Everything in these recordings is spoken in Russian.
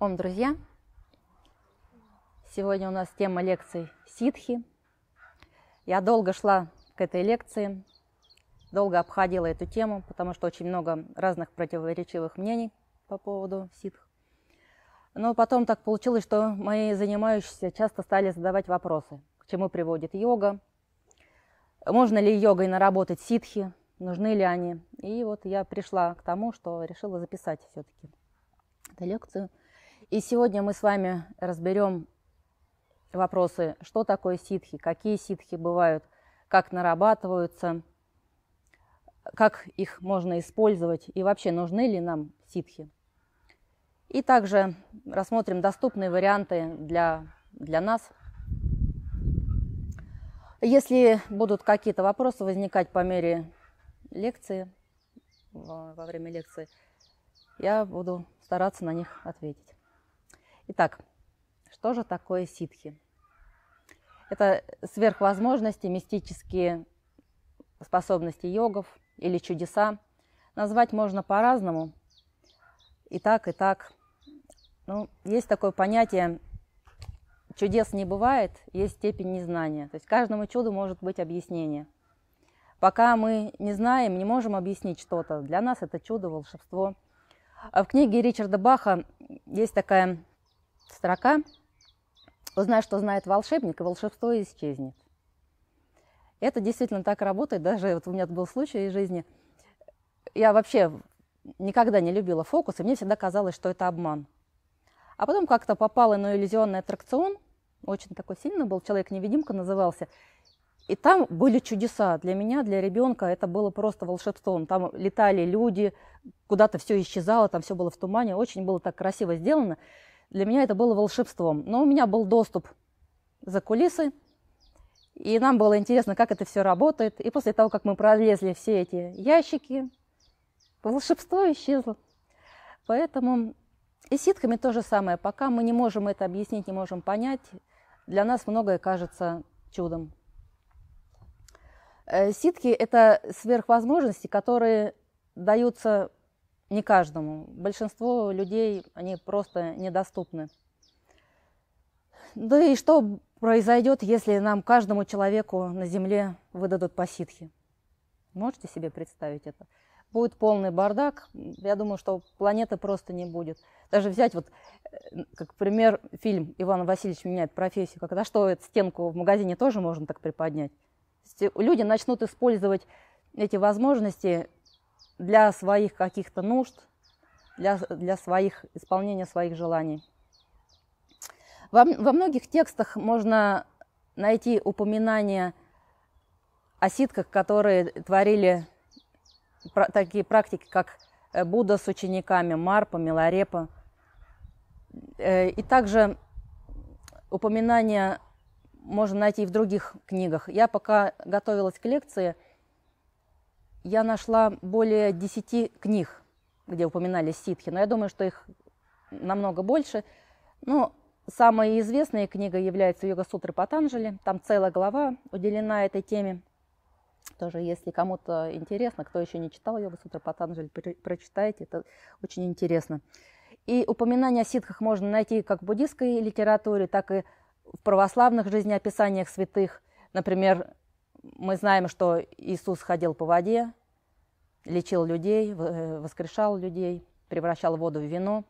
Ом, друзья! Сегодня у нас тема лекций ситхи. Я долго шла к этой лекции, долго обходила эту тему, потому что очень много разных противоречивых мнений по поводу ситх. Но потом так получилось, что мои занимающиеся часто стали задавать вопросы, к чему приводит йога, можно ли йогой наработать ситхи, нужны ли они. И вот я пришла к тому, что решила записать все-таки эту лекцию. И сегодня мы с вами разберем вопросы, что такое ситхи, какие ситхи бывают, как нарабатываются, как их можно использовать и вообще нужны ли нам ситхи. И также рассмотрим доступные варианты для, для нас. Если будут какие-то вопросы возникать по мере лекции, во, время лекции, я буду стараться на них ответить. Итак, что же такое ситхи? Это сверхвозможности, мистические способности йогов или чудеса. Назвать можно по-разному. И так, и так. Ну, есть такое понятие чудес не бывает, есть степень незнания. То есть каждому чуду может быть объяснение. Пока мы не знаем, не можем объяснить что-то, для нас это чудо, волшебство. А в книге Ричарда Баха есть такая строка «Узнай, что знает волшебник, и волшебство исчезнет». Это действительно так работает. Даже вот у меня был случай из жизни. Я вообще никогда не любила фокусы, мне всегда казалось, что это обман. А потом как-то попала на иллюзионный аттракцион, очень такой сильный был, человек-невидимка назывался, и там были чудеса. Для меня, для ребенка это было просто волшебством. Там летали люди, куда-то все исчезало, там все было в тумане. Очень было так красиво сделано. Для меня это было волшебством. Но у меня был доступ за кулисы, и нам было интересно, как это все работает. И после того, как мы пролезли все эти ящики, волшебство исчезло. Поэтому и с ситками то же самое. Пока мы не можем это объяснить, не можем понять, для нас многое кажется чудом. Э, ситки – это сверхвозможности, которые даются не каждому. Большинство людей, они просто недоступны. Да и что произойдет, если нам, каждому человеку на Земле выдадут по ситхе? Можете себе представить это? Будет полный бардак. Я думаю, что планеты просто не будет. Даже взять вот, э, как пример, фильм «Иван Васильевич меняет профессию». Когда что, эту стенку в магазине тоже можно так приподнять. Люди начнут использовать эти возможности для своих каких-то нужд, для, для своих, исполнения своих желаний. Во, во многих текстах можно найти упоминания о ситках, которые творили такие практики, как э, Будда с учениками, Марпа, Миларепа. Э, и также упоминания можно найти и в других книгах. Я пока готовилась к лекции, я нашла более 10 книг, где упоминались ситхи, но я думаю, что их намного больше. Но самая известная книга является «Йога-сутры Патанджали». Там целая глава уделена этой теме. Тоже, если кому-то интересно, кто еще не читал «Йога-сутры Патанджали», прочитайте, это очень интересно. И упоминания о ситхах можно найти как в буддийской литературе, так и в православных жизнеописаниях святых. Например, мы знаем, что Иисус ходил по воде, лечил людей, э, воскрешал людей, превращал воду в вино.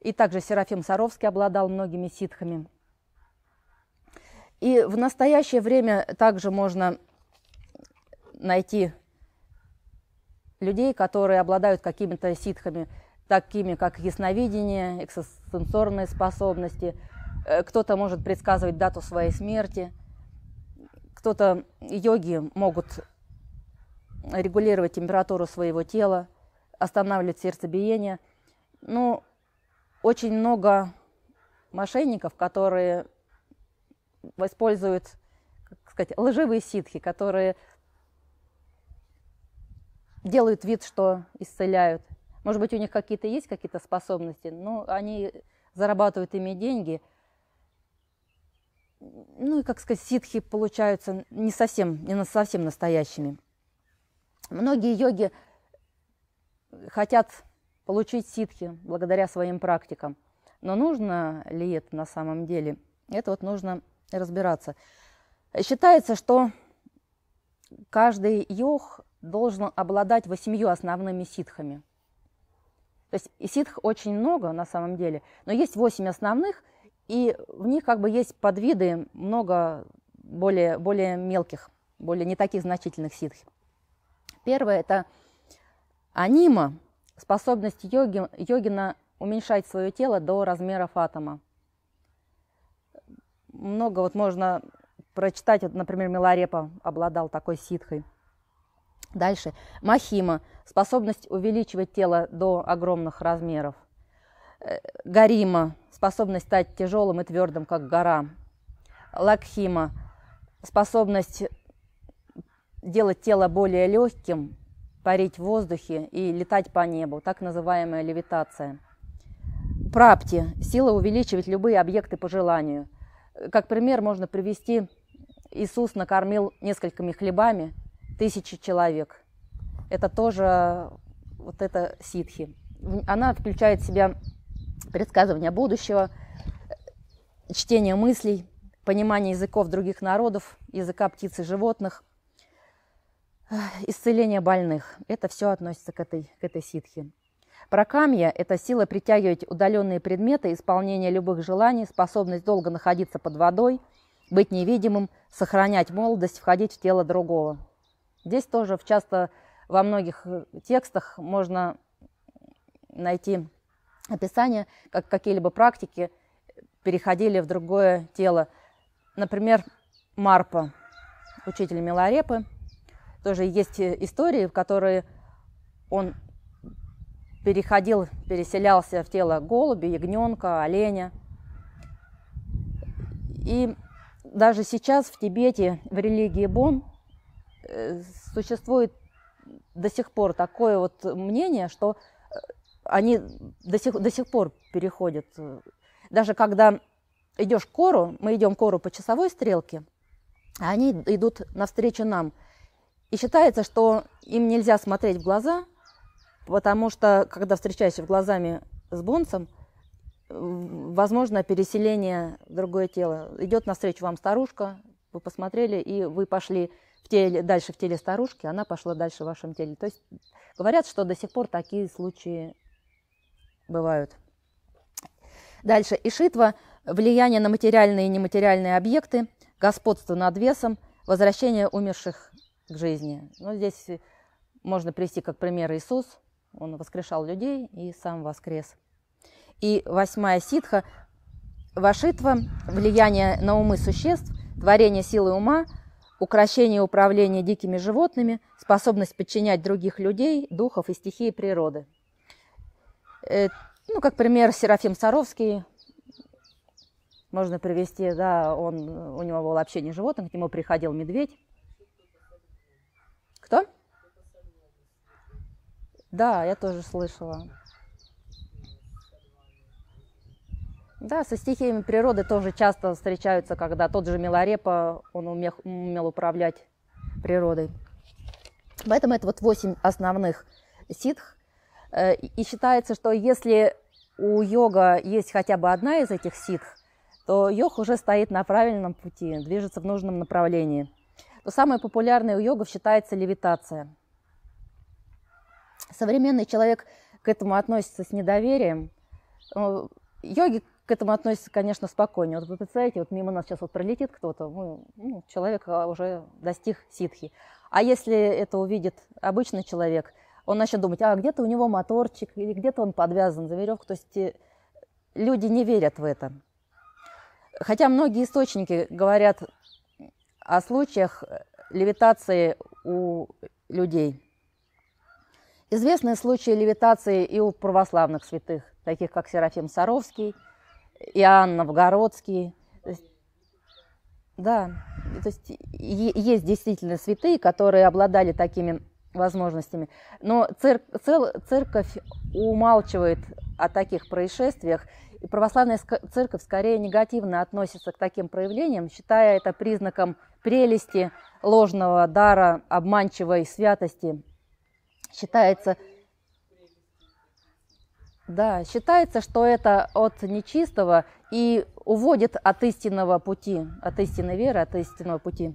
И также Серафим Саровский обладал многими ситхами. И в настоящее время также можно найти людей, которые обладают какими-то ситхами, такими как ясновидение, экстрасенсорные способности. Э, кто-то может предсказывать дату своей смерти, кто-то йоги могут регулировать температуру своего тела, останавливать сердцебиение. Ну, очень много мошенников, которые используют, как сказать, лживые ситхи, которые делают вид, что исцеляют. Может быть, у них какие-то есть какие-то способности, но они зарабатывают ими деньги. Ну и, как сказать, ситхи получаются не совсем, не совсем настоящими. Многие йоги хотят получить ситхи благодаря своим практикам. Но нужно ли это на самом деле? Это вот нужно разбираться. Считается, что каждый йог должен обладать восемью основными ситхами. То есть ситх очень много на самом деле, но есть восемь основных, и в них как бы есть подвиды много более, более мелких, более не таких значительных ситх. Первое – это анима, способность йоги, йогина уменьшать свое тело до размеров атома. Много вот можно прочитать, вот, например, Миларепа обладал такой ситхой. Дальше. Махима. Способность увеличивать тело до огромных размеров. Э, Гарима. Способность стать тяжелым и твердым, как гора. Лакхима. Способность делать тело более легким, парить в воздухе и летать по небу. Так называемая левитация. Прапти. Сила увеличивать любые объекты по желанию. Как пример можно привести Иисус накормил несколькими хлебами тысячи человек. Это тоже вот это ситхи. Она включает в себя предсказывание будущего, чтение мыслей, понимание языков других народов, языка птиц и животных, исцеление больных. Это все относится к этой, к этой ситхе. Прокамья – это сила притягивать удаленные предметы, исполнение любых желаний, способность долго находиться под водой – быть невидимым, сохранять молодость, входить в тело другого. Здесь тоже часто во многих э, текстах можно найти описание, как какие-либо практики переходили в другое тело. Например, Марпа, учитель Миларепы, тоже есть истории, в которые он переходил, переселялся в тело голуби, ягненка, оленя. И даже сейчас в Тибете, в религии Бон, э, существует до сих пор такое вот мнение, что э, они до сих, до сих пор переходят. Даже когда идешь кору, мы идем кору по часовой стрелке, а они идут навстречу нам. И считается, что им нельзя смотреть в глаза, потому что, когда встречаешься глазами с бонцем – возможно переселение в другое тело. Идет навстречу вам старушка, вы посмотрели, и вы пошли в теле, дальше в теле старушки, она пошла дальше в вашем теле. То есть говорят, что до сих пор такие случаи бывают. Дальше. Ишитва – влияние на материальные и нематериальные объекты, господство над весом, возвращение умерших к жизни. Ну, здесь можно привести как пример Иисус. Он воскрешал людей и сам воскрес. И восьмая ситха – вашитва, влияние на умы существ, творение силы ума, укращение управления дикими животными, способность подчинять других людей, духов и стихии природы. Э, ну, как пример, Серафим Саровский, можно привести, да, он, у него было общение с животным, к нему приходил медведь. Кто? Да, я тоже слышала. Да, со стихиями природы тоже часто встречаются, когда тот же Миларепа, он умел, умел управлять природой. Поэтому это вот восемь основных ситх. Э, и считается, что если у йога есть хотя бы одна из этих ситх, то йог уже стоит на правильном пути, движется в нужном направлении. То самое популярное у йогов считается левитация. Современный человек к этому относится с недоверием. Э, йоги к этому относится, конечно, спокойнее. Вот вы представляете, вот мимо нас сейчас вот пролетит кто-то, ну, человек а, уже достиг ситхи. А если это увидит обычный человек, он начнет думать, а где-то у него моторчик, или где-то он подвязан за веревку. То есть э, люди не верят в это. Хотя многие источники говорят о случаях левитации у людей. Известны случаи левитации и у православных святых, таких как Серафим Саровский – Иоанн Новгородский. Есть, да, то есть есть действительно святые, которые обладали такими возможностями. Но цер цел церковь умалчивает о таких происшествиях, и православная церковь скорее негативно относится к таким проявлениям, считая это признаком прелести, ложного дара, обманчивой святости. Считается Да, считается, что это от нечистого и уводит от истинного пути, от истинной веры, от истинного пути.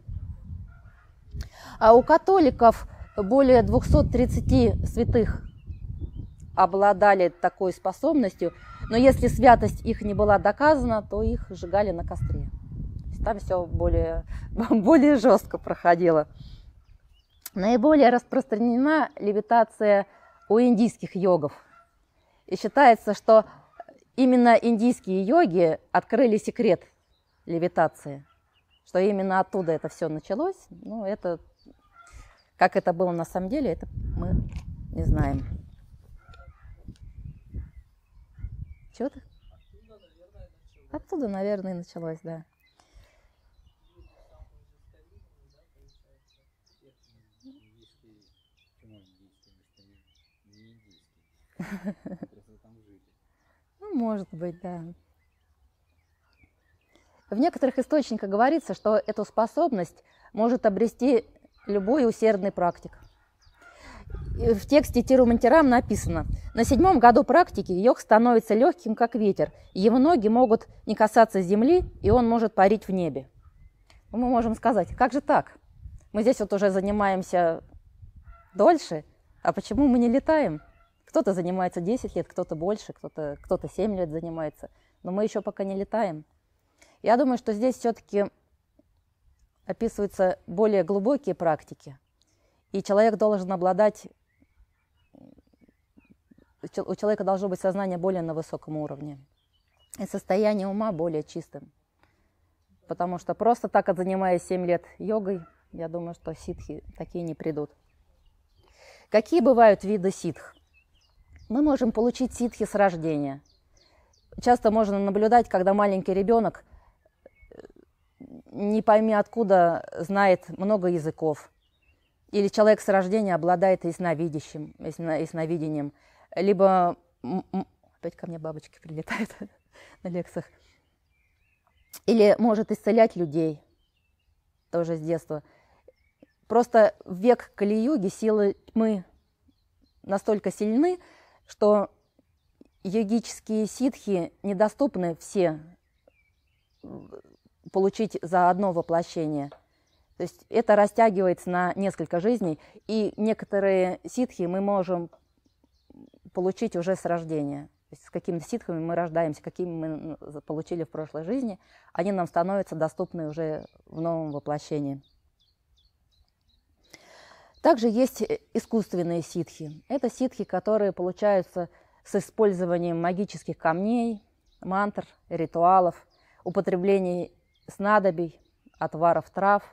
А у католиков более 230 святых обладали такой способностью, но если святость их не была доказана, то их сжигали на костре. Там все более, более жестко проходило. Наиболее распространена левитация у индийских йогов. И считается, что именно индийские йоги открыли секрет левитации, что именно оттуда это все началось. Ну, это, как это было на самом деле, это мы не знаем. Чего ты? Оттуда, наверное, и началось, да. Ну, может быть, да. В некоторых источниках говорится, что эту способность может обрести любой усердный практик. В тексте Тирумантирам написано, на седьмом году практики йог становится легким, как ветер, его ноги могут не касаться земли, и он может парить в небе. Мы можем сказать, как же так? Мы здесь вот уже занимаемся дольше, а почему мы не летаем? Кто-то занимается 10 лет, кто-то больше, кто-то кто 7 лет занимается. Но мы еще пока не летаем. Я думаю, что здесь все-таки описываются более глубокие практики. И человек должен обладать... У человека должно быть сознание более на высоком уровне. И состояние ума более чистым. Потому что просто так, занимаясь 7 лет йогой, я думаю, что ситхи такие не придут. Какие бывают виды ситх? Мы можем получить ситхи с рождения. Часто можно наблюдать, когда маленький ребенок, не пойми откуда, знает много языков. Или человек с рождения обладает ясновидящим, ясновидением. Либо, опять ко мне бабочки прилетают на лекциях. Или может исцелять людей, тоже с детства. Просто в век Кали-юги силы тьмы настолько сильны, что йогические ситхи недоступны все получить за одно воплощение. То есть это растягивается на несколько жизней, и некоторые ситхи мы можем получить уже с рождения. То есть с какими ситхами мы рождаемся, какими мы получили в прошлой жизни, они нам становятся доступны уже в новом воплощении. Также есть э, искусственные ситхи. Это ситхи, которые получаются с использованием магических камней, мантр, ритуалов, употреблений снадобий, отваров трав.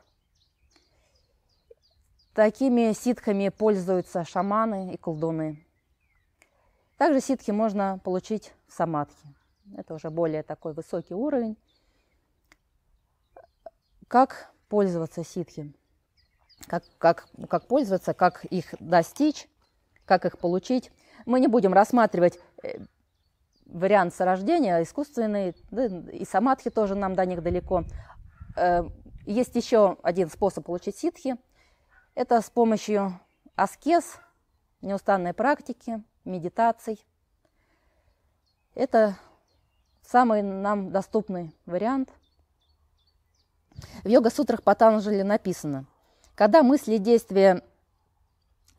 Такими ситхами пользуются шаманы и колдуны. Также ситхи можно получить в самадхи. Это уже более такой высокий уровень. Как пользоваться ситхи? как, как, как пользоваться, как их достичь, как их получить. Мы не будем рассматривать э, вариант сорождения, искусственный, да, и самадхи тоже нам до них далеко. Э, есть еще один способ получить ситхи. Это с помощью аскез, неустанной практики, медитаций. Это самый нам доступный вариант. В йога-сутрах Патанджали написано – когда мысли и действия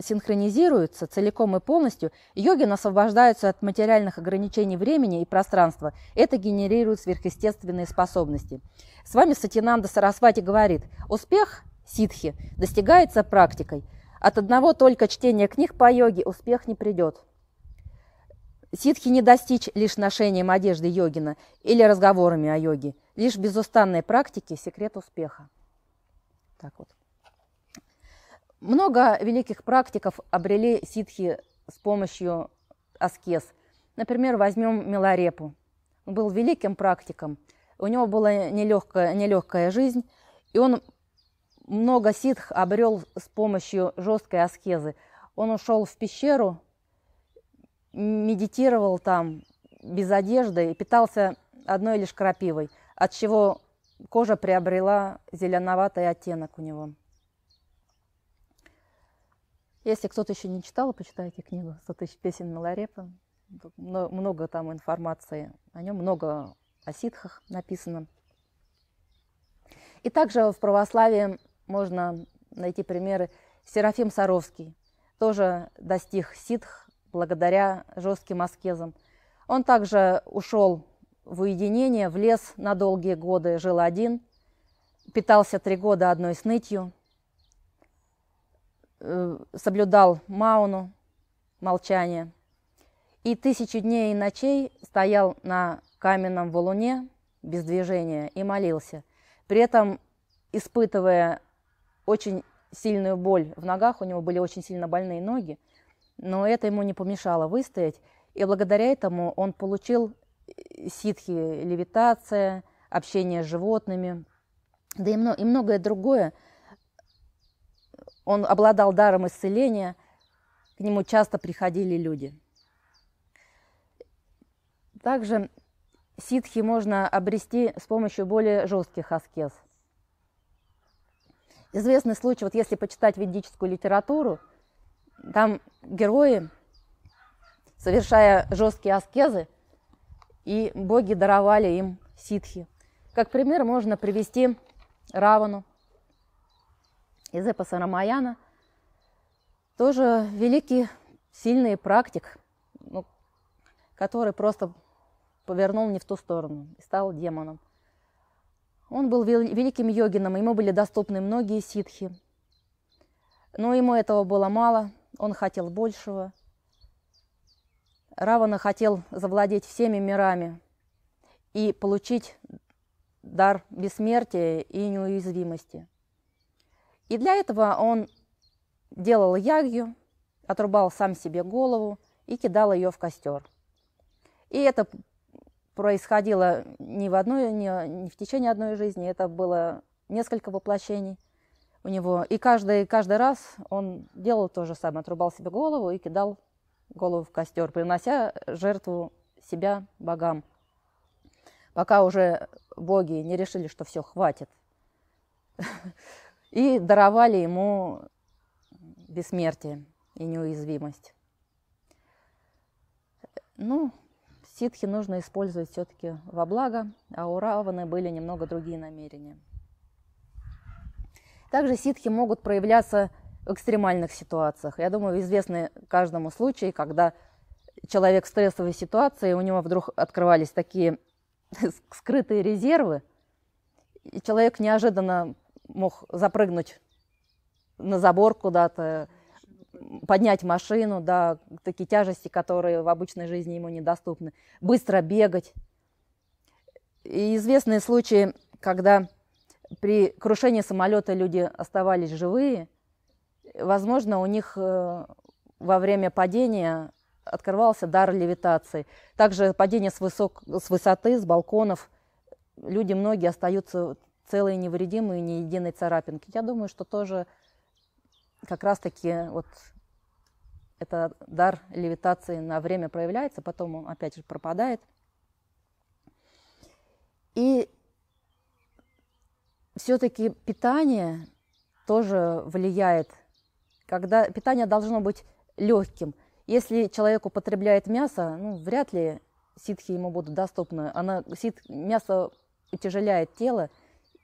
синхронизируются целиком и полностью, йогин освобождаются от материальных ограничений времени и пространства. Это генерирует сверхъестественные способности. С вами Сатинанда Сарасвати говорит, успех ситхи достигается практикой. От одного только чтения книг по йоге успех не придет. Ситхи не достичь лишь ношением одежды йогина или разговорами о йоге. Лишь безустанной практики – секрет успеха. Так вот. Много великих практиков обрели ситхи с помощью аскез. Например, возьмем Миларепу. Он был великим практиком. У него была нелегкая, нелегкая жизнь, и он много ситх обрел с помощью жесткой аскезы. Он ушел в пещеру, медитировал там без одежды и питался одной лишь крапивой, от чего кожа приобрела зеленоватый оттенок у него. Если кто-то еще не читал, почитайте книгу «100 тысяч песен Миларепа». много там информации о нем, много о ситхах написано. И также в православии можно найти примеры. Серафим Саровский тоже достиг ситх благодаря жестким аскезам. Он также ушел в уединение, в лес на долгие годы, жил один, питался три года одной снытью, соблюдал мауну, молчание, и тысячи дней и ночей стоял на каменном валуне без движения и молился, при этом испытывая очень сильную боль в ногах, у него были очень сильно больные ноги, но это ему не помешало выстоять, и благодаря этому он получил э, ситхи, левитация, общение с животными, да и многое другое. Он обладал даром исцеления, к нему часто приходили люди. Также ситхи можно обрести с помощью более жестких аскез. Известный случай, вот если почитать ведическую литературу, там герои, совершая жесткие аскезы, и боги даровали им ситхи. Как пример можно привести Равану из эпоса Рамаяна, тоже великий, сильный практик, ну, который просто повернул не в ту сторону и стал демоном. Он был великим йогином, ему были доступны многие ситхи. Но ему этого было мало, он хотел большего. Равана хотел завладеть всеми мирами и получить дар бессмертия и неуязвимости. И для этого он делал ягью, отрубал сам себе голову и кидал ее в костер. И это происходило не в, одной, не, не в течение одной жизни, это было несколько воплощений у него. И каждый, каждый раз он делал то же самое, отрубал себе голову и кидал голову в костер, принося жертву себя богам пока уже боги не решили, что все, хватит. И даровали ему бессмертие и неуязвимость. Ну, ситхи нужно использовать все-таки во благо, а у Раваны были немного другие намерения. Также ситхи могут проявляться в экстремальных ситуациях. Я думаю, известны каждому случай, когда человек в стрессовой ситуации, у него вдруг открывались такие скрытые резервы, и человек неожиданно мог запрыгнуть на забор куда-то, поднять машину, да, такие тяжести, которые в обычной жизни ему недоступны, быстро бегать. И известные случаи, когда при крушении самолета люди оставались живые, возможно, у них э, во время падения открывался дар левитации. Также падение с, высок, с высоты, с балконов. Люди многие остаются целые, невредимые, ни единой царапинки. Я думаю, что тоже как раз-таки вот это дар левитации на время проявляется, потом он опять же пропадает. И все-таки питание тоже влияет. Когда питание должно быть легким – если человек употребляет мясо, ну, вряд ли ситхи ему будут доступны. Она, сит, мясо утяжеляет тело,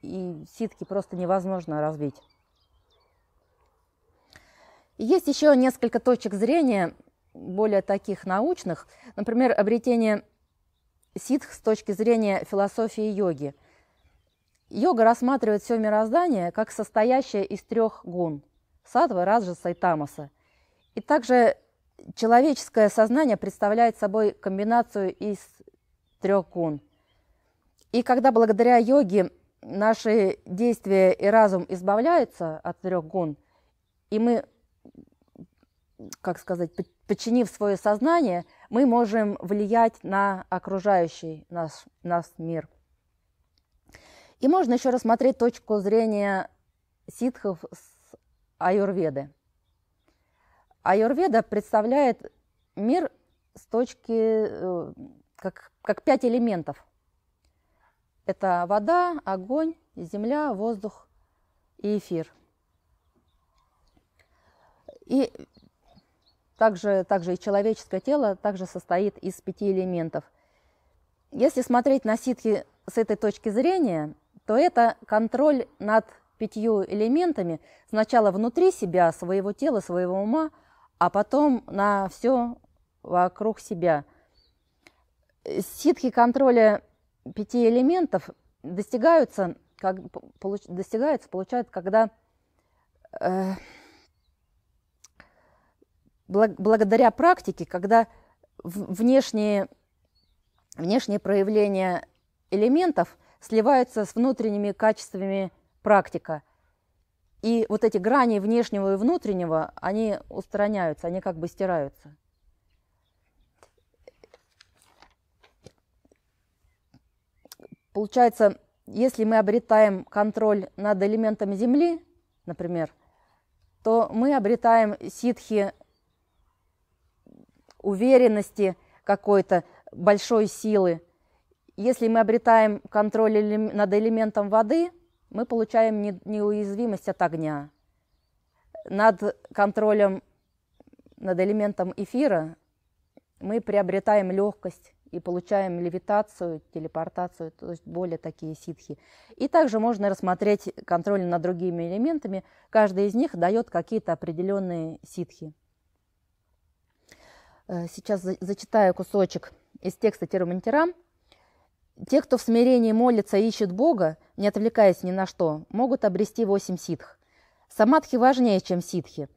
и ситки просто невозможно развить. есть еще несколько точек зрения, более таких научных. Например, обретение ситх с точки зрения философии йоги. Йога рассматривает все мироздание как состоящее из трех гун – сатва, раджаса и тамаса. И также человеческое сознание представляет собой комбинацию из трех гун. И когда благодаря йоге наши действия и разум избавляются от трех гун, и мы, как сказать, подчинив свое сознание, мы можем влиять на окружающий наш, нас мир. И можно еще рассмотреть точку зрения ситхов с аюрведы. Аюрведа представляет мир с точки, э, как, как пять элементов. Это вода, огонь, земля, воздух и эфир. И также, также и человеческое тело также состоит из пяти элементов. Если смотреть на ситхи с этой точки зрения, то это контроль над пятью элементами сначала внутри себя, своего тела, своего ума, а потом на все вокруг себя. Ситхи контроля пяти элементов достигаются, как, получ, достигаются получают, когда э, благодаря практике, когда внешние, внешние проявления элементов сливаются с внутренними качествами практика. И вот эти грани внешнего и внутреннего, они устраняются, они как бы стираются. Получается, если мы обретаем контроль над элементами Земли, например, то мы обретаем ситхи уверенности какой-то, большой силы. Если мы обретаем контроль над элементом воды, мы получаем неуязвимость от огня. Над контролем над элементом эфира мы приобретаем легкость и получаем левитацию, телепортацию, то есть более такие ситхи. И также можно рассмотреть контроль над другими элементами. Каждый из них дает какие-то определенные ситхи. Э, сейчас зачитаю кусочек из текста Тирумантирам. Те, кто в смирении молится и ищет Бога, не отвлекаясь ни на что, могут обрести восемь ситх. Самадхи важнее, чем ситхи.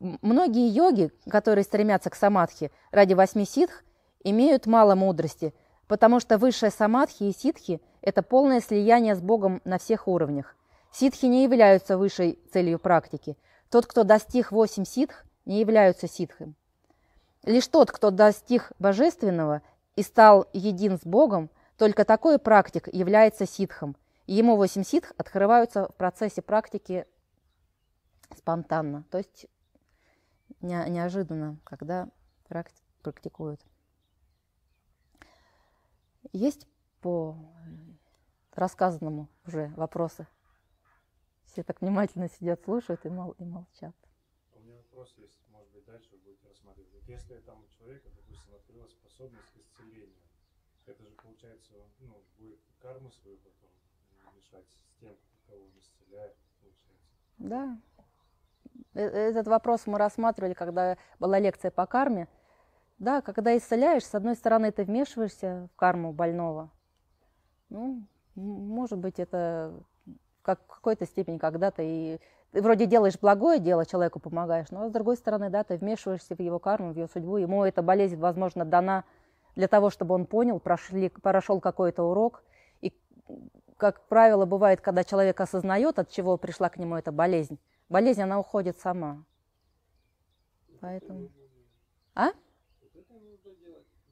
Многие йоги, которые стремятся к самадхи ради восьми ситх, имеют мало мудрости, потому что высшая самадхи и ситхи – это полное слияние с Богом на всех уровнях. Ситхи не являются высшей целью практики. Тот, кто достиг восемь ситх, не является ситхом. Лишь тот, кто достиг божественного и стал един с Богом, только такой практик является ситхом. Ему восемь ситх открываются в процессе практики спонтанно, то есть неожиданно, когда практикуют. Есть по рассказанному уже вопросы? Все так внимательно сидят, слушают и, мол, и молчат. У меня вопрос есть, может быть, дальше вы будете рассматривать. Вот если там у человека, допустим, открылась способность к исцелению, это же, получается, ну, будет карму свою потом мешать с тем, кого он исцеляет, получается. Да. Э, этот вопрос мы рассматривали, когда была лекция по карме. Да, когда исцеляешь, с одной стороны, ты вмешиваешься в карму больного. Ну, может быть, это как в какой-то степени когда-то и ты вроде делаешь благое дело, человеку помогаешь, но с другой стороны, да, ты вмешиваешься в его карму, в его судьбу, ему эта болезнь, возможно, дана для того, чтобы он понял, прошли, прошел какой-то урок. И, как правило, бывает, когда человек осознает, от чего пришла к нему эта болезнь, болезнь, она уходит сама. Поэтому... А?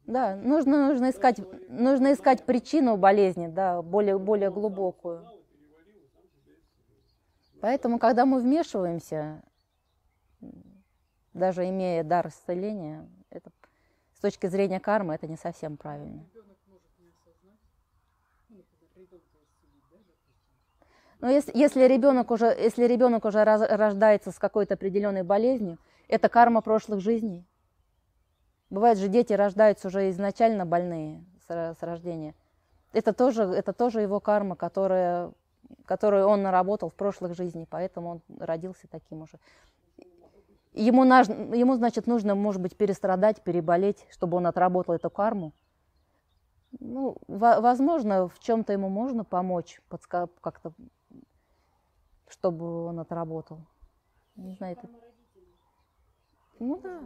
Да, нужно, нужно, искать, нужно искать причину болезни, да, более, более глубокую. Поэтому, когда мы вмешиваемся, даже имея дар исцеления, это, с точки зрения кармы, это не совсем правильно. Но если, если ребенок уже, если ребенок уже рождается с какой-то определенной болезнью, это карма прошлых жизней. Бывает же, дети рождаются уже изначально больные с, рождения. Это тоже, это тоже его карма, которая, которую он наработал в прошлых жизнях, поэтому он родился таким уже. Ему, ему, значит, нужно, может быть, перестрадать, переболеть, чтобы он отработал эту карму. Ну, возможно, в чем-то ему можно помочь, как-то, чтобы он отработал. Не знаю, это... Ну да.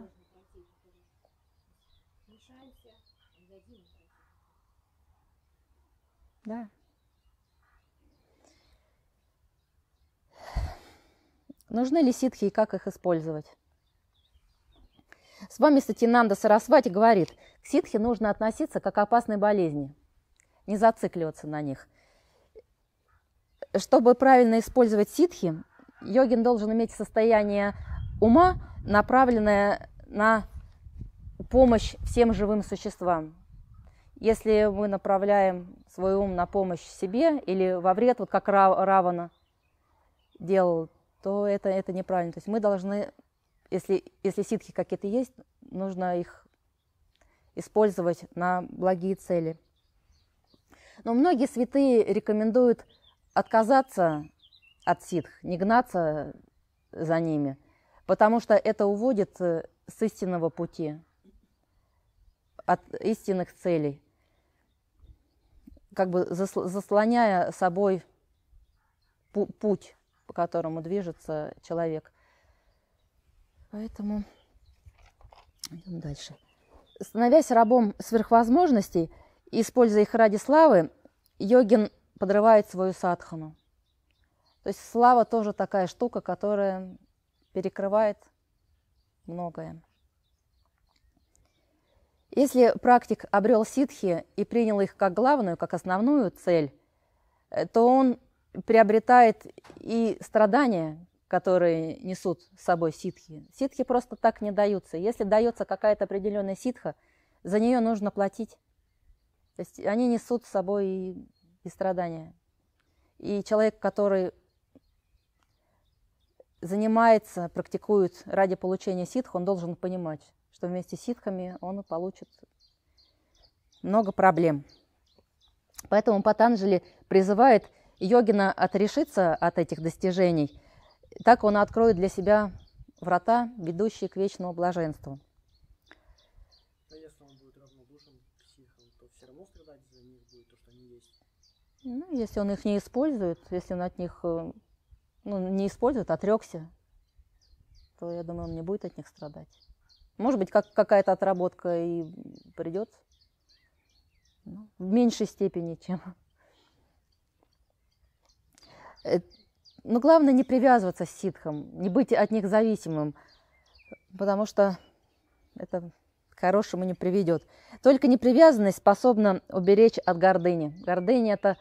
Да. Нужны ли ситхи и как их использовать? С вами Сатинанда Сарасвати говорит, к ситхе нужно относиться как к опасной болезни, не зацикливаться на них. Чтобы правильно использовать ситхи, йогин должен иметь состояние ума, направленное на помощь всем живым существам, если мы направляем свой ум на помощь себе или во вред, вот как Равана делал, то это, это неправильно. То есть мы должны если, если ситхи какие-то есть, нужно их использовать на благие цели. Но многие святые рекомендуют отказаться от ситх, не гнаться за ними, потому что это уводит э, с истинного пути, от истинных целей, как бы заслоняя собой путь, по которому движется человек. Поэтому идем дальше. Становясь рабом сверхвозможностей, используя их ради славы, йогин подрывает свою садхану. То есть слава тоже такая штука, которая перекрывает многое. Если практик обрел ситхи и принял их как главную, как основную цель, э, то он приобретает и страдания, которые несут с собой ситхи. Ситхи просто так не даются. Если дается какая-то определенная ситха, за нее нужно платить. То есть они несут с собой и, и страдания. И человек, который занимается, практикует ради получения ситх, он должен понимать, что вместе с ситхами он получит много проблем. Поэтому Патанджали призывает йогина отрешиться от этих достижений. Так он откроет для себя врата, ведущие к вечному блаженству. А если он будет равнодушен к ситхам, то все равно страдать за них будет то, что они есть? Ну, если он их не использует, если он от них э, ну, не использует, отрекся, то я думаю, он не будет от них страдать. Может быть, как, какая-то отработка и придет ну, в меньшей степени, чем. Э, но главное не привязываться к ситхам, не быть от них зависимым, потому что это к хорошему не приведет. Только непривязанность способна уберечь от гордыни. Гордыня – это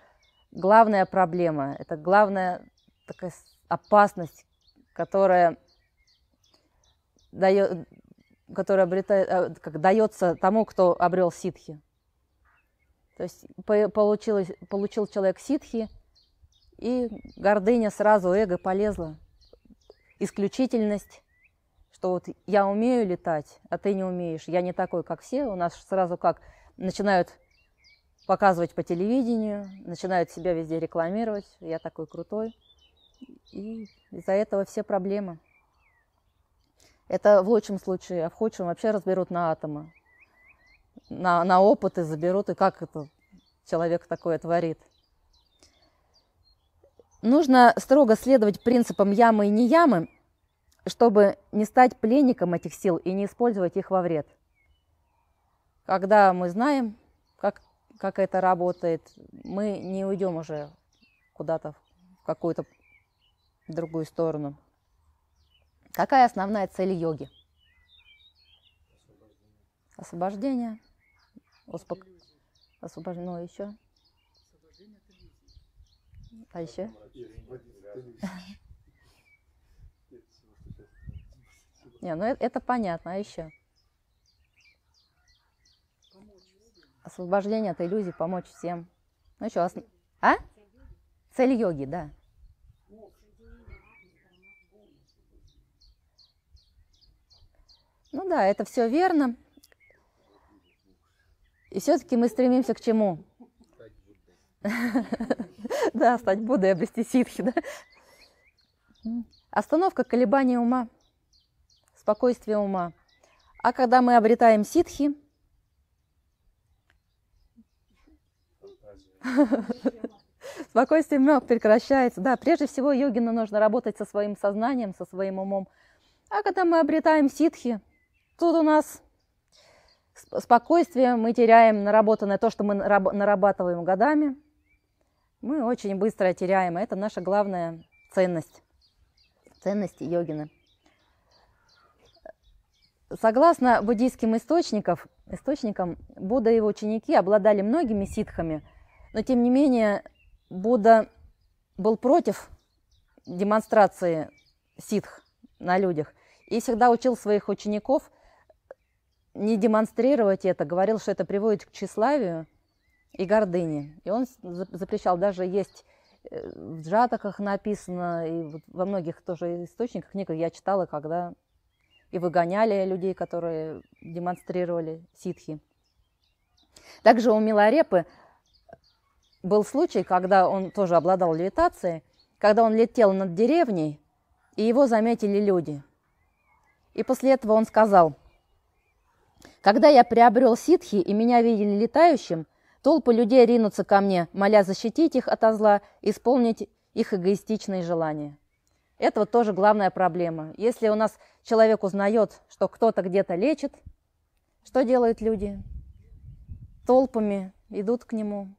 главная проблема, это главная такая опасность, которая дает, которая обретает, э, как дается тому, кто обрел ситхи. То есть получилось, получил человек ситхи, и гордыня сразу, эго полезла. Исключительность, что вот я умею летать, а ты не умеешь. Я не такой, как все. У нас сразу как начинают показывать по телевидению, начинают себя везде рекламировать. Я такой крутой. И из-за этого все проблемы. Это в лучшем случае, а в худшем вообще разберут на атомы. На, на опыты заберут, и как это человек такое творит. Нужно строго следовать принципам ямы и не ямы, чтобы не стать пленником этих сил и не использовать их во вред. Когда мы знаем, как, как это работает, мы не уйдем уже куда-то в какую-то другую сторону. Какая основная цель йоги? Освобождение. Успок... Освобождение. Ну, еще? А еще? Не, ну это, это понятно, а еще? Освобождение от иллюзий, помочь всем. Ну еще, а? Цель йоги, да. Ну да, это все верно. И все-таки мы стремимся к чему? Да, стать Буддой, обрести ситхи? Остановка колебания ума, спокойствие ума. А когда мы обретаем ситхи, спокойствие ума прекращается. Да, прежде всего йогину нужно работать со своим сознанием, со своим умом. А когда мы обретаем ситхи, Тут у нас спокойствие, мы теряем наработанное то, что мы нарабатываем годами. Мы очень быстро теряем. Это наша главная ценность. Ценность йогины. Согласно буддийским источникам, источникам, Будда и его ученики обладали многими ситхами, но тем не менее Будда был против демонстрации ситх на людях и всегда учил своих учеников не демонстрировать это, говорил, что это приводит к тщеславию и гордыне. И он запрещал даже есть э, в джатаках написано, и во многих тоже источниках, книгах я читала, когда и выгоняли людей, которые демонстрировали ситхи. Также у Миларепы был случай, когда он тоже обладал левитацией, когда он летел над деревней, и его заметили люди. И после этого он сказал, «Когда я приобрел ситхи, и меня видели летающим, толпы людей ринутся ко мне, моля защитить их от зла, исполнить их эгоистичные желания». Это вот тоже главная проблема. Если у нас человек узнает, что кто-то где-то лечит, что делают люди? Толпами идут к нему.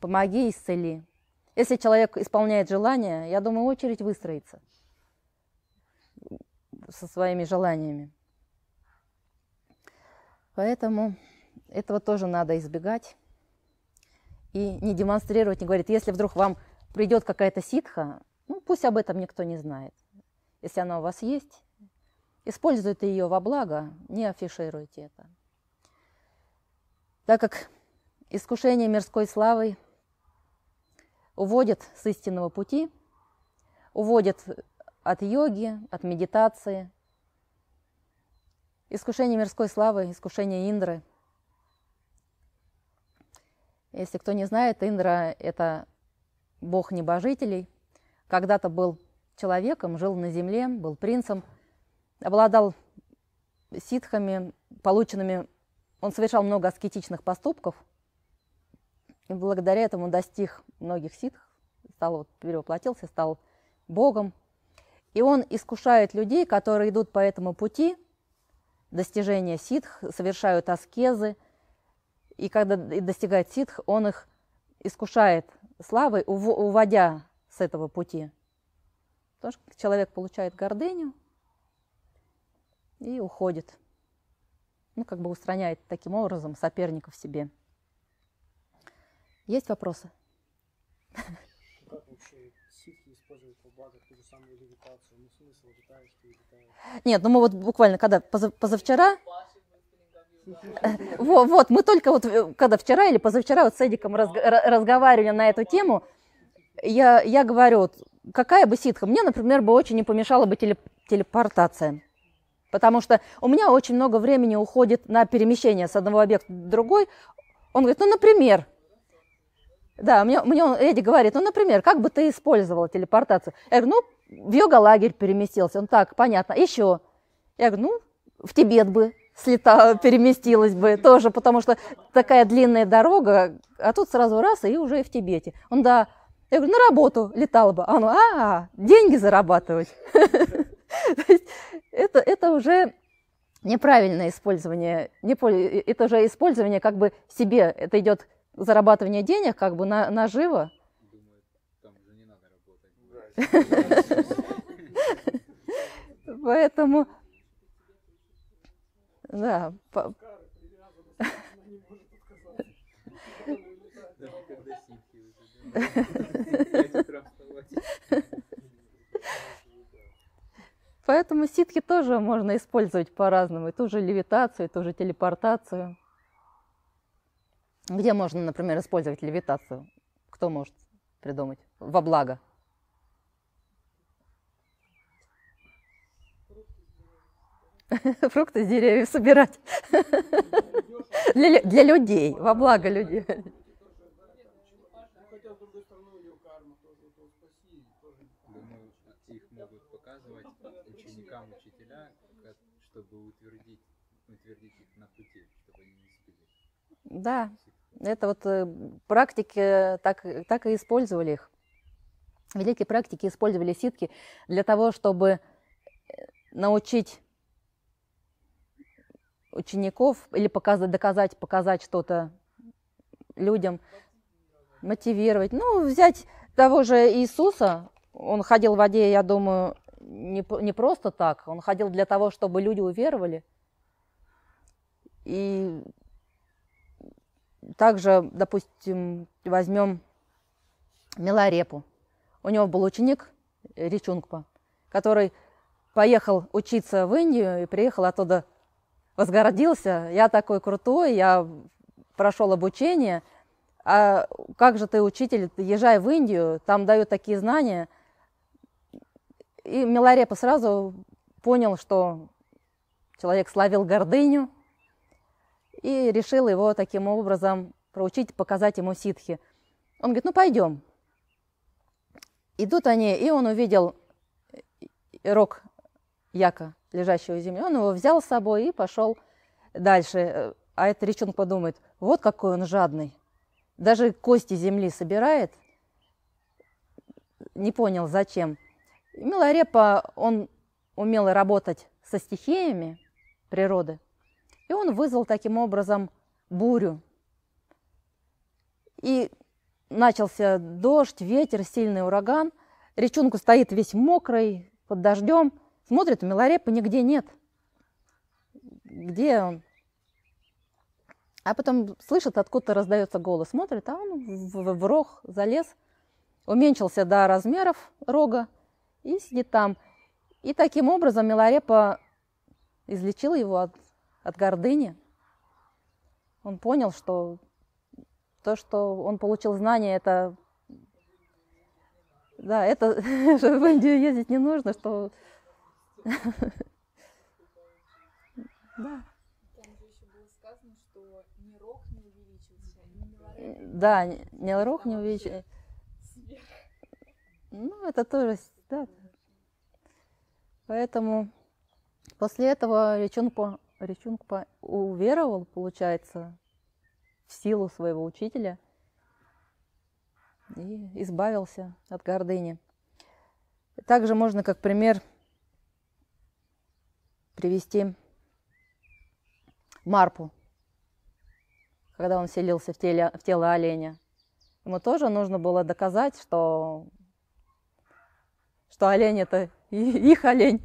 Помоги, исцели. Если человек исполняет желание, я думаю, очередь выстроится со своими желаниями. Поэтому этого тоже надо избегать и не демонстрировать, не говорить, если вдруг вам придет какая-то ситха, ну, пусть об этом никто не знает. Если она у вас есть, используйте ее во благо, не афишируйте это. Так как искушение мирской славой уводит с истинного пути, уводит от йоги, от медитации. Искушение мирской славы, искушение Индры. Если кто не знает, Индра – это бог небожителей. Когда-то был человеком, жил на земле, был принцем, обладал ситхами, полученными... Он совершал много аскетичных поступков, и благодаря этому достиг многих ситх, стал, вот, перевоплотился, стал богом, и он искушает людей, которые идут по этому пути достижения ситх, совершают аскезы. И когда достигает ситх, он их искушает славой, уводя с этого пути. Потому что человек получает гордыню и уходит. Ну, как бы устраняет таким образом соперников себе. Есть вопросы? Как вообще используют во благо ту же самую левитацию? Ну, смысл летаешь, ты летаешь. Нет, ну мы вот буквально, когда позавчера, вот, вот, мы только вот, э, когда вчера или позавчера вот с Эдиком разг, разговаривали на эту тему, я, я говорю, вот, какая бы ситха, мне, например, бы очень не помешала бы телеп, телепортация. Потому что у меня очень много времени уходит на перемещение с одного объекта в другой. Он говорит, ну, например, да, мне, мне он, Эдди говорит, ну, например, как бы ты использовала телепортацию? Я говорю, ну, в йога-лагерь переместился. Он так, понятно. Еще. Я говорю, ну, в Тибет бы слетала, переместилась бы тоже, потому что такая длинная дорога, а тут сразу раз, и уже и в Тибете. Он, да. Я говорю, на работу летала бы. А он, а, деньги зарабатывать. Это, это уже неправильное использование, это уже использование как бы себе, это идет зарабатывание денег, как бы на, наживо. Поэтому, да, поэтому ситхи тоже можно использовать по-разному. И ту же левитацию, и ту же телепортацию. Где можно, например, использовать левитацию? Кто может придумать? Во благо. Фрукты с деревьев собирать. Для, для людей, во благо людей. Хотя, с другой стороны, у нее карма тоже, то спаси, тоже. Думаю, их могут показывать ученикам учителя, как- чтобы утвердить, утвердить их на пути, чтобы они не сбили. Да, это вот э, практики так, так и использовали их. Великие практики использовали ситки для того, чтобы э, научить учеников или показать, доказать, показать что-то людям, мотивировать. Ну, взять того же Иисуса, он ходил в воде, я думаю, не, не просто так, он ходил для того, чтобы люди уверовали. И также, допустим, возьмем Миларепу. У него был ученик Ричунгпа, который поехал учиться в Индию и приехал оттуда, возгордился. Я такой крутой, я прошел обучение. А как же ты, учитель, езжай в Индию, там дают такие знания. И Миларепа сразу понял, что человек словил гордыню и решил его таким образом проучить, показать ему ситхи. Он говорит, ну пойдем. Идут они, и он увидел рог яка, лежащего в земле. Он его взял с собой и пошел дальше. А этот речонок подумает, вот какой он жадный. Даже кости земли собирает. Не понял, зачем. Милорепа, он умел работать со стихиями природы. И он вызвал таким образом бурю. И начался дождь, ветер, сильный ураган. Речонку стоит весь мокрый, под дождем. Смотрит, Милорепа нигде нет. Где он? А потом слышит, откуда-то раздается голос. Смотрит, а он в, в, в рог залез, уменьшился до размеров рога и сидит там. И таким образом Милорепа излечил его от, от гордыни. Он понял, что то, что он получил знания, это... Да, это, что в Индию ездить не нужно, что... Да. Да, не рог не увеличился. Ну, это тоже, да. Поэтому после этого Речунпа, Речунпа уверовал, получается, в силу своего учителя и избавился от гордыни. Также можно как пример привести Марпу когда он селился в, теле, в тело оленя. Ему тоже нужно было доказать, что, что олень это их олень.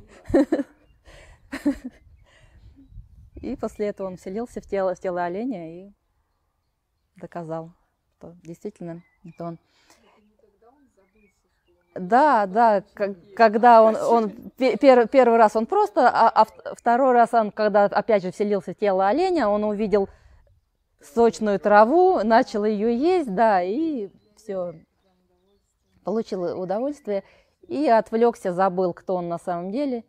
И после этого он вселился в тело, в тело оленя и доказал, что действительно это он. Да, да, когда он, он пер, первый раз он просто, а, а второй раз он, когда опять же вселился в тело оленя, он увидел сочную траву, начал ее есть, да, и все, получил удовольствие и отвлекся, забыл, кто он на самом деле.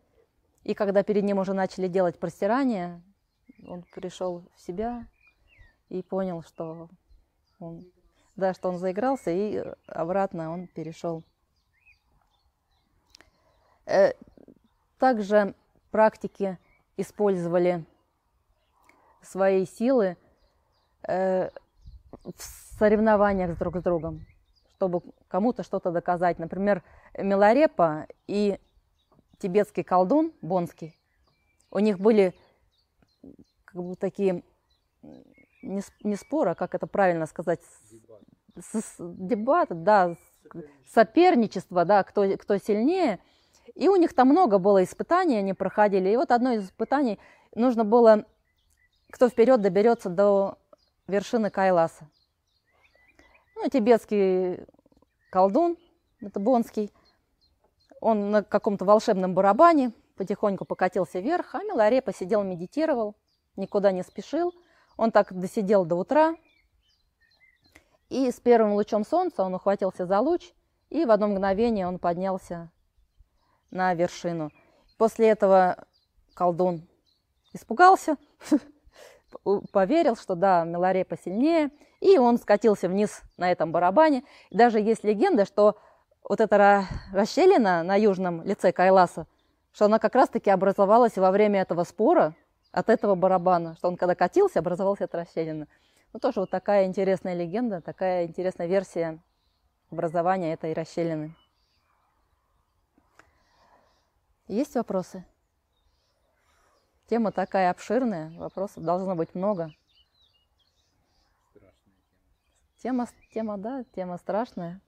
И когда перед ним уже начали делать простирание, он пришел в себя и понял, что он, да, что он заигрался, и обратно он перешел. Э, также практики использовали свои силы – Э, в соревнованиях друг с другом, чтобы кому-то что-то доказать. Например, Миларепа и тибетский колдун Бонский, у них были как бы такие не, не споры, а как это правильно сказать, дебат, да, соперничество, да, кто, кто сильнее. И у них там много было испытаний, они проходили. И вот одно из испытаний нужно было, кто вперед доберется до вершины Кайласа. Ну, тибетский колдун, это Бонский, он на каком-то волшебном барабане потихоньку покатился вверх, а Миларе посидел, медитировал, никуда не спешил. Он так досидел до утра, и с первым лучом солнца он ухватился за луч, и в одно мгновение он поднялся на вершину. После этого колдун испугался, поверил, что да, Меларе посильнее, и он скатился вниз на этом барабане. Даже есть легенда, что вот эта расщелина на южном лице Кайласа, что она как раз-таки образовалась во время этого спора от этого барабана, что он когда катился, образовалась эта расщелина. Ну, тоже вот такая интересная легенда, такая интересная версия образования этой расщелины. Есть вопросы? Тема такая обширная, вопросов должно быть много. Тема, тема, да, тема страшная.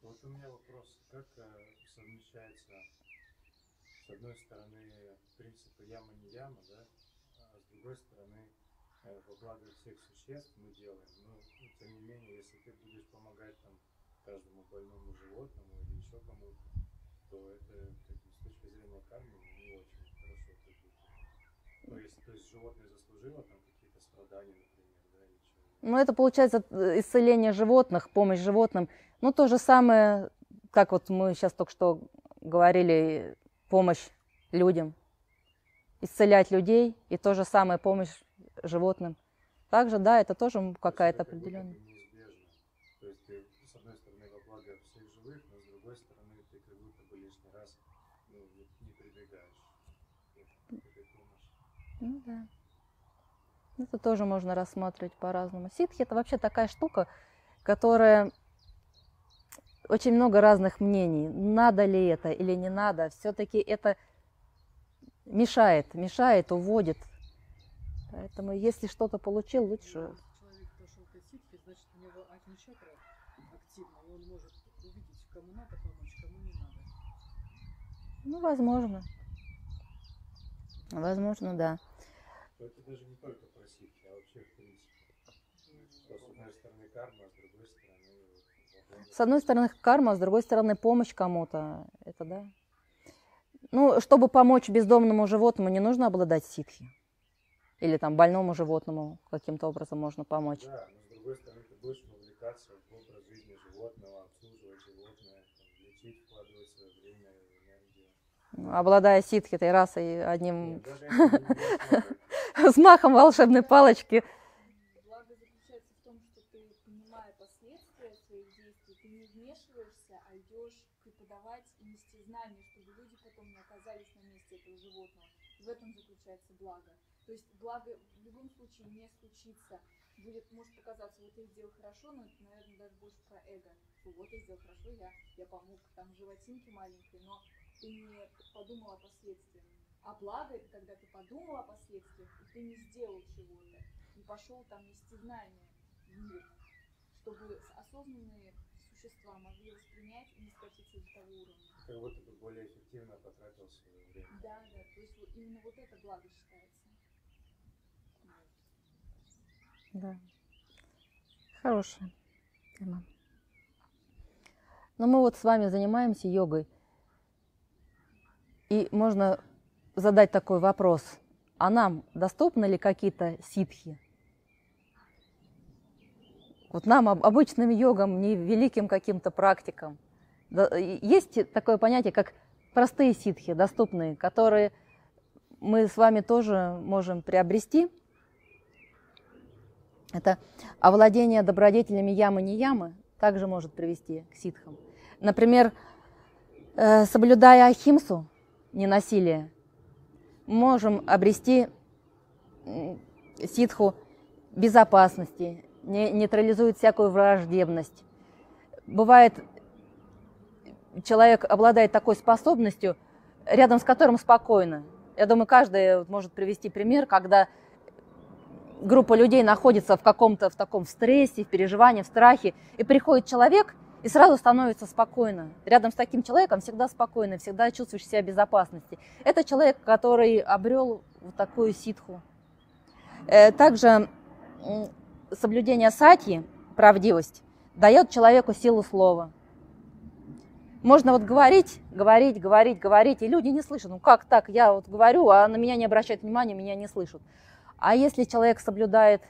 Вот у меня вопрос, как э, одной стороны, принципы яма не яма, да, а с другой стороны, э, во благо всех существ мы делаем. Но, ну, тем не менее, если ты будешь помогать там каждому больному животному или еще кому-то, то это точки зрения кармы не очень хорошо это Ну, если, то есть, животное заслужило там какие-то страдания, например, да, или что Ну, это получается э, исцеление животных, помощь животным. Ну, то же самое, как вот мы сейчас только что говорили, помощь людям, исцелять людей, и то же самое помощь животным. Также, да, это тоже То какая-то бы определенная. То есть ты, с одной стороны, во благо всех живых, но с другой стороны, ты как будто бы лишний раз ну, не, прибегаешь. Ну да. Это тоже можно рассматривать по-разному. Ситхи это вообще такая штука, которая очень много разных мнений. Надо ли это или не надо. Все-таки это мешает, мешает, уводит. Поэтому если что-то получил, лучше. Если человек дошел к ситхе, значит у него агни чакра активна, и он может увидеть, кому надо помочь, кому не надо. Ну, возможно. Возможно, да. То это даже не только про ситхи, а вообще в принципе. Что с одной стороны карма, а с другой стороны вот, во благо. С одной стороны карма, с другой стороны помощь кому-то. Это да. Ну, чтобы помочь бездомному животному, не нужно обладать ситхи. Или там больному животному каким-то образом можно помочь. Да, но с другой стороны, ты будешь вовлекаться в образ жизни животного, обслуживать животное, лечить, вкладывать свое время и энергию. Обладая ситхи, одним если не будешь много, взмахом волшебной палочки. Благо заключается в том, что ты, понимая последствия своих действий, ты не вмешиваешься, а идешь преподавать и нести знания, чтобы люди потом не оказались на месте этого животного. В этом заключается благо. То есть благо в любом случае не случится. Будет, может показаться, вот я сделал хорошо, но это, наверное, даже больше про эго. Что вот я сделал хорошо, я, я помог там животинке маленькой, но ты не подумал о последствиях. А благо это когда ты подумал о последствиях, и ты не сделал чего-то, и пошел там нести знания в мир, чтобы осознанные существа могли воспринять и не скатиться до того уровня. как будто бы более эффективно потратил свое время. Да, да, то есть вот именно вот это благо считается. Да. Хорошая тема. Но мы вот с вами занимаемся йогой. И можно задать такой вопрос. А нам доступны ли какие-то ситхи? Вот нам, об- обычным йогам, не великим каким-то практикам. Есть такое понятие, как простые ситхи, доступные, которые мы с вами тоже можем приобрести. Это овладение добродетелями ямы не ямы также может привести к ситхам. Например, э, соблюдая ахимсу, ненасилие, можем обрести ситху безопасности, не- нейтрализует всякую враждебность. Бывает, человек обладает такой способностью, рядом с которым спокойно. Я думаю, каждый может привести пример, когда группа людей находится в каком-то в таком стрессе, в переживании, в страхе, и приходит человек, и сразу становится спокойно. Рядом с таким человеком всегда спокойно, всегда чувствуешь себя в безопасности. Это человек, который обрел вот такую ситху. Э, Также соблюдение сати, правдивость, дает человеку силу слова. Можно вот говорить, говорить, говорить, говорить, и люди не слышат. Ну как так? Я вот говорю, а на меня не обращают внимания, меня не слышат. А если человек соблюдает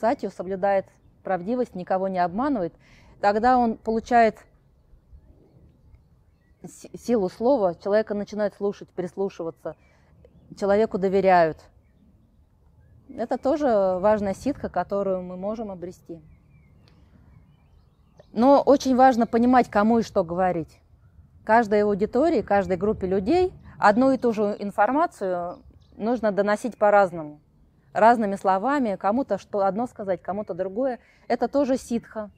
сатью, соблюдает правдивость, никого не обманывает, тогда он получает си- силу слова, человека начинает слушать, прислушиваться, человеку доверяют. Это тоже важная ситха, которую мы можем обрести. Но очень важно понимать, кому и что говорить. Каждой аудитории, каждой группе людей одну и ту же информацию нужно доносить по-разному. Разными словами, кому-то что одно сказать, кому-то другое. Это тоже ситха.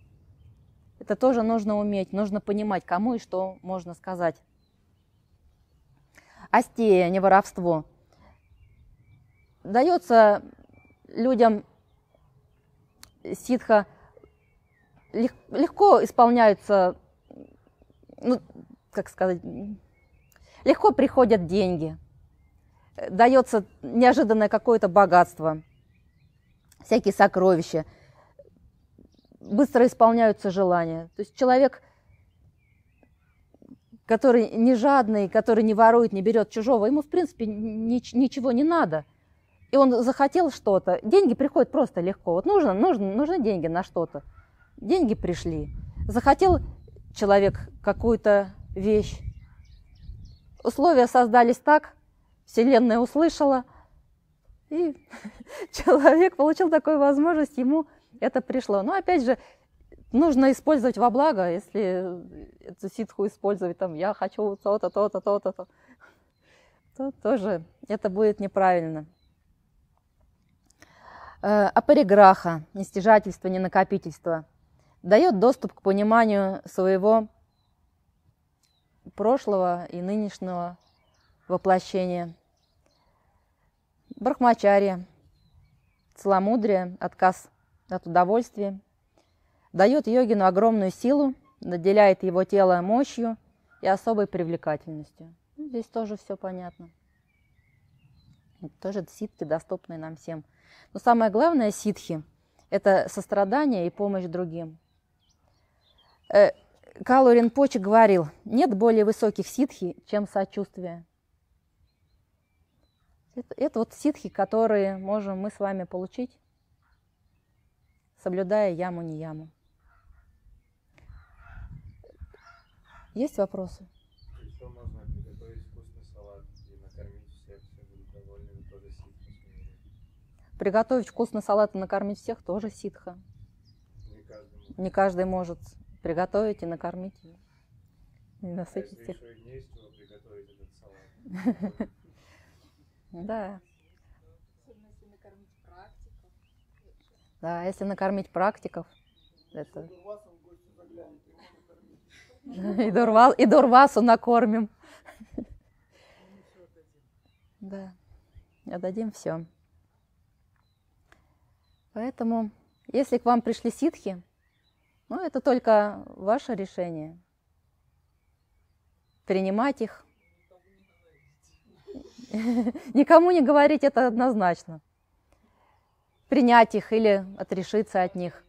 Это тоже нужно уметь, нужно понимать, кому и что можно сказать. Астея, не воровство. Дается людям ситха лег- легко исполняются, ну, как сказать, легко приходят деньги, дается неожиданное какое-то богатство, всякие сокровища, быстро исполняются желания. То есть человек, который не жадный, который не ворует, не берет чужого, ему, в принципе, нич- ничего не надо. И он захотел что-то. Деньги приходят просто легко. Вот нужно, нужно, нужны деньги на что-то. Деньги пришли. Захотел человек какую-то вещь. условия создались так, Вселенная услышала, и человек получил такую возможность, ему это пришло. Но опять же, нужно использовать во благо, если эту ситху использовать, там, я хочу то-то, то-то, то-то, то, то тоже это будет неправильно. Э, Апариграха, нестяжательство, ненакопительство, дает доступ к пониманию своего прошлого и нынешнего воплощения. Брахмачария, целомудрие, отказ от удовольствия, дает йогину огромную силу, наделяет его тело мощью и особой привлекательностью. Ну, здесь тоже все понятно. Тоже ситхи, доступные нам всем. Но самое главное ситхи – это сострадание и помощь другим. Э, Калу Ринпоче говорил, нет более высоких ситхи, чем сочувствие. Это, это вот ситхи, которые можем мы с вами получить, соблюдая яму не яму. Есть вопросы? Еще можно приготовить вкусный салат и накормить всех, все будут довольны, вы тоже ситхи сумели. Приготовить вкусный салат и накормить всех тоже ситха. Не каждый может. Не каждый может приготовить и накормить и А насытить всех. не Да, Особенно если накормить практиков. да, если накормить практиков, это... И, дурва, и дурвасу накормим. Да, отдадим все. Поэтому, если к вам пришли ситхи, ну, это только ваше решение. Принимать их. Никому не говорить это однозначно. Принять их или отрешиться от них.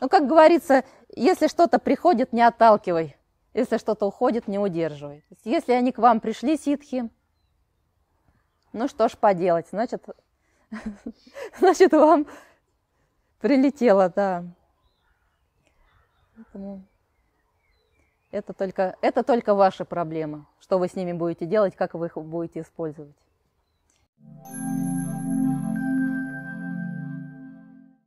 Ну, как говорится, если что-то приходит, не отталкивай. Если что-то уходит, не удерживай. Если они к вам пришли, ситхи, ну что ж поделать, значит, значит вам прилетело, да. Поэтому это только, это только ваши проблемы. Что вы с ними будете делать, как вы их будете использовать.